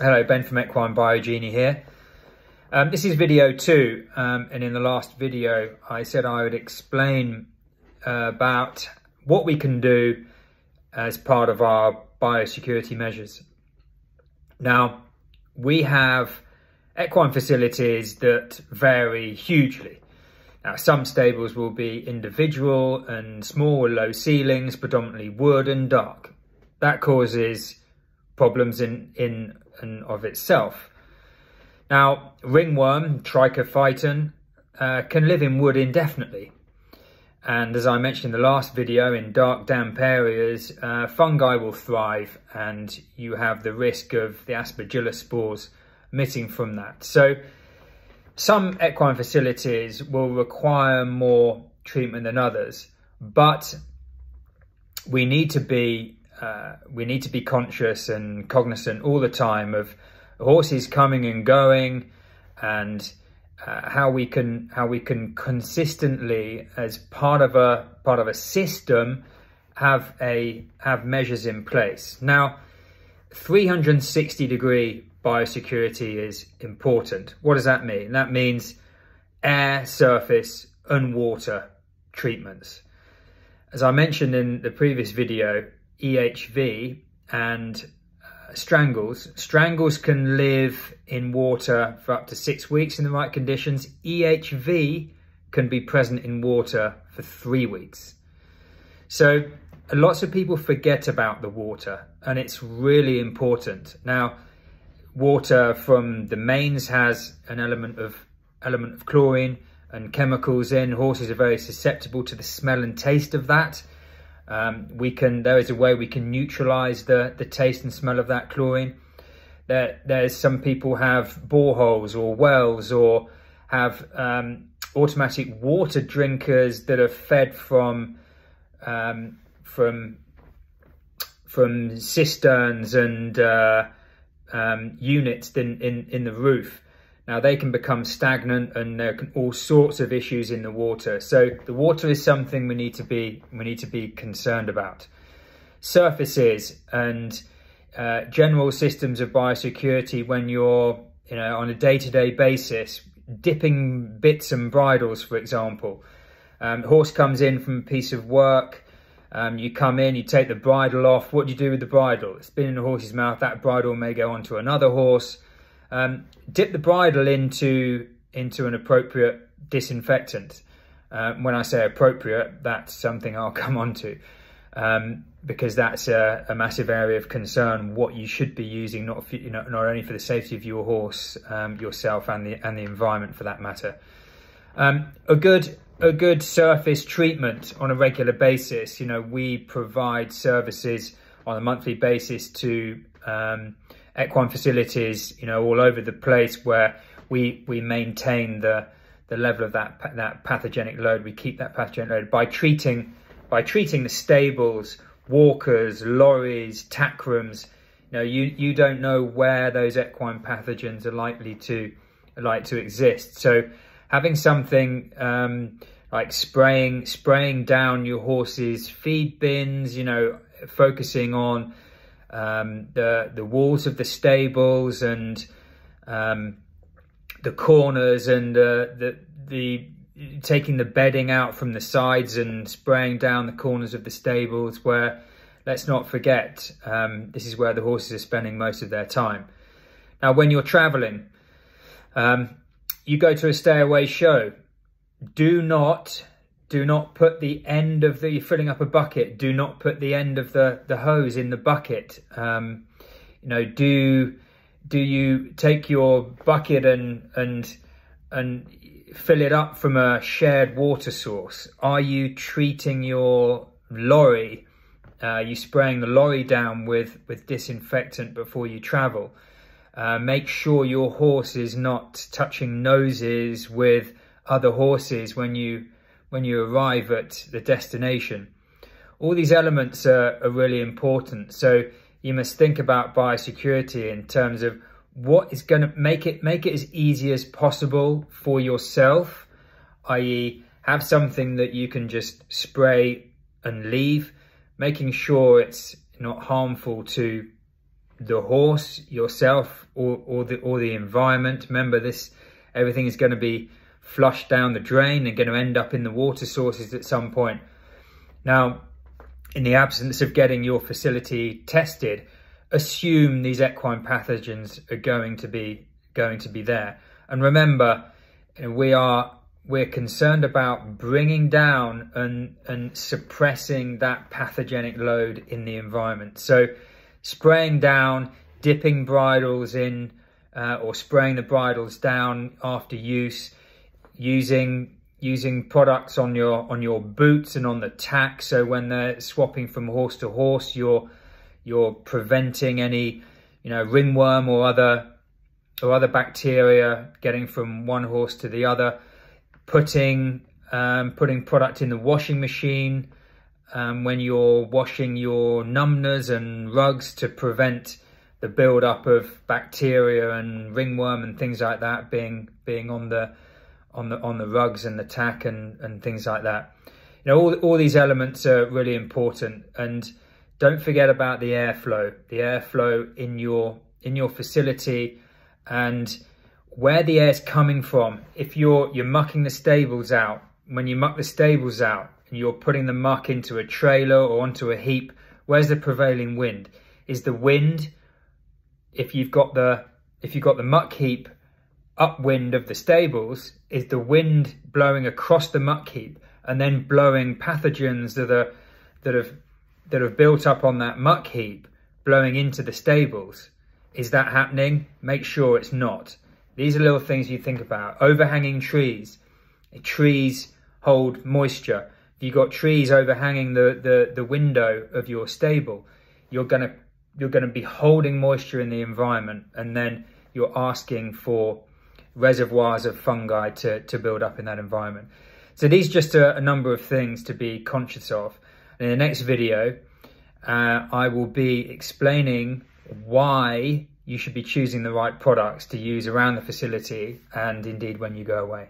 Hello, Ben from Equine Bio Genie here. Um, this is video two, um, and in the last video I said I would explain uh, about what we can do as part of our biosecurity measures. Now, we have equine facilities that vary hugely. Now, some stables will be individual and small with low ceilings, predominantly wood and dark. That causes problems in, in and of itself. Now, ringworm, trichophyton, uh, can live in wood indefinitely. And as I mentioned in the last video, in dark, damp areas, uh, fungi will thrive and you have the risk of the aspergillus spores emitting from that. So some equine facilities will require more treatment than others, but we need to be uh, we need to be conscious and cognizant all the time of horses coming and going and uh, how we can how we can consistently as part of a part of a system have a have measures in place. Now 360 degree biosecurity is important. What does that mean? That means air surface and water treatments. As i mentioned in the previous video EHV and uh, strangles. Strangles can live in water for up to six weeks in the right conditions. EHV can be present in water for three weeks. So lots of people forget about the water and it's really important. Now, water from the mains has an element of element of chlorine and chemicals in. Horses are very susceptible to the smell and taste of that. Um, we can there is a way we can neutralize the the taste and smell of that chlorine. There, there's some people have boreholes or wells or have um, automatic water drinkers that are fed from um, from from cisterns and uh, um, units in, in in the roof. Now they can become stagnant and there can all sorts of issues in the water. So the water is something we need to be we need to be concerned about. Surfaces and uh, general systems of biosecurity when you're you know on a day-to-day -day basis, dipping bits and bridles, for example. Um, horse comes in from a piece of work, um, you come in, you take the bridle off. What do you do with the bridle? It's been in the horse's mouth. That bridle may go onto another horse. Um, dip the bridle into into an appropriate disinfectant. Uh, when I say appropriate, that's something I'll come on to um, because that's a, a, massive area of concern. What you should be using, not for, you know, not only for the safety of your horse, um, yourself, and the and the environment for that matter. Um, a good a good surface treatment on a regular basis. You know, we provide services on a monthly basis to um, equine facilities, you know, all over the place where we we maintain the the level of that that pathogenic load. We keep that pathogenic load by treating by treating the stables, walkers, lorries, tack rooms. You know, you you don't know where those equine pathogens are likely to like to exist. So having something um, like spraying spraying down your horse's feed bins, you know, focusing on um, the the walls of the stables and um, the corners and uh, the the taking the bedding out from the sides and spraying down the corners of the stables where let's not forget um, this is where the horses are spending most of their time. Now when you're traveling um, you go to a stay away show. Do not do not put the end of the, filling up a bucket, do not put the end of the, the hose in the bucket. Um, you know, do, do you take your bucket and, and, and fill it up from a shared water source? Are you treating your lorry? Uh, you spraying the lorry down with, with disinfectant before you travel? Uh, make sure your horse is not touching noses with other horses when you when you arrive at the destination. All these elements are, are really important. So you must think about biosecurity in terms of what is going to make it make it as easy as possible for yourself, i.e. have something that you can just spray and leave, making sure it's not harmful to the horse, yourself, or, or the or the environment. Remember, this everything is going to be flushed down the drain and going to end up in the water sources at some point. Now, in the absence of getting your facility tested, assume these equine pathogens are going to be going to be there. And remember, we are we're concerned about bringing down and and suppressing that pathogenic load in the environment. So spraying down, dipping bridles in, uh, or spraying the bridles down after use, using using products on your on your boots and on the tack. So when they're swapping from horse to horse, you're you're preventing any you know ringworm or other or other bacteria getting from one horse to the other. Putting um, putting product in the washing machine um, when you're washing your numnahs and rugs to prevent the build-up of bacteria and ringworm and things like that being being on the on the on the rugs and the tack and and things like that. You know, all all these elements are really important, and don't forget about the airflow. The airflow in your in your facility and where the air's coming from. If you're you're mucking the stables out, when you muck the stables out and you're putting the muck into a trailer or onto a heap, where's the prevailing wind? Is the wind if you've got the if you've got the muck heap upwind of the stables, is the wind blowing across the muck heap and then blowing pathogens that are that have that have built up on that muck heap blowing into the stables. Is that happening? Make sure it's not. These are little things you think about. Overhanging trees. Trees hold moisture. If you've got trees overhanging the, the, the window of your stable, you're gonna you're gonna be holding moisture in the environment and then you're asking for reservoirs of fungi to, to build up in that environment. So these just are a number of things to be conscious of. In the next video, uh, I will be explaining why you should be choosing the right products to use around the facility and indeed when you go away.